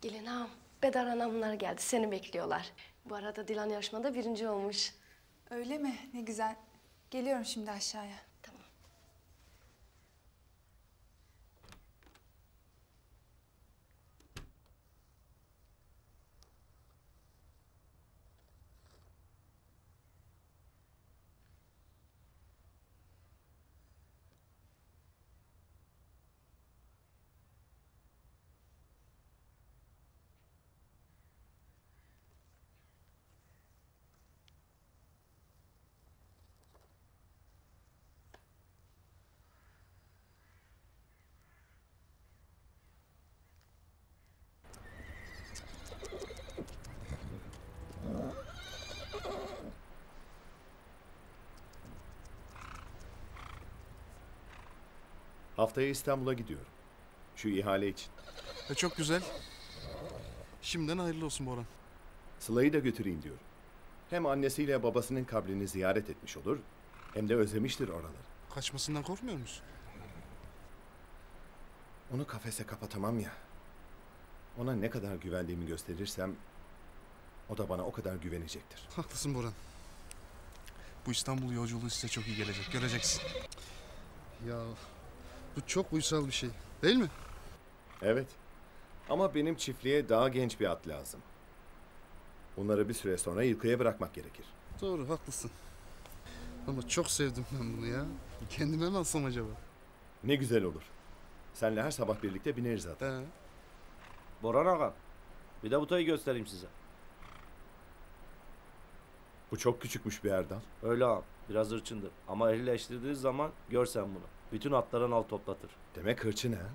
Gelin ağam, Bedar anamlar geldi. Seni bekliyorlar. Bu arada Dilan yarışmada birinci olmuş. Öyle mi? Ne güzel. Geliyorum şimdi aşağıya. Haftaya İstanbul'a gidiyorum. Şu ihale için. E çok güzel. Şimdiden hayırlı olsun Boran. Sıla'yı da götüreyim diyorum. Hem annesiyle babasının kabrini ziyaret etmiş olur, hem de özlemiştir oraları. Kaçmasından korkmuyor musun? Onu kafese kapatamam ya. Ona ne kadar güvendiğimi gösterirsem, o da bana o kadar güvenecektir. Haklısın Boran. Bu İstanbul yolculuğu size çok iyi gelecek. Göreceksin. Ya bu çok uysal bir şey. Değil mi? Evet. Ama benim çiftliğe daha genç bir at lazım. Bunları bir süre sonra yılkıya bırakmak gerekir. Doğru haklısın. Ama çok sevdim ben bunu ya. Kendime mi alsam acaba? Ne güzel olur. Senle her sabah birlikte bineriz. He. Boran ağam. Bir de butayı göstereyim size. Bu çok küçükmüş bir Erdal. Öyle ağam. Biraz hırçındır. Ama ehlileştirdiğiniz zaman görsen bunu. Bütün atlara nal toplatır. Demek hırçın ha?